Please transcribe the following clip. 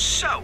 So.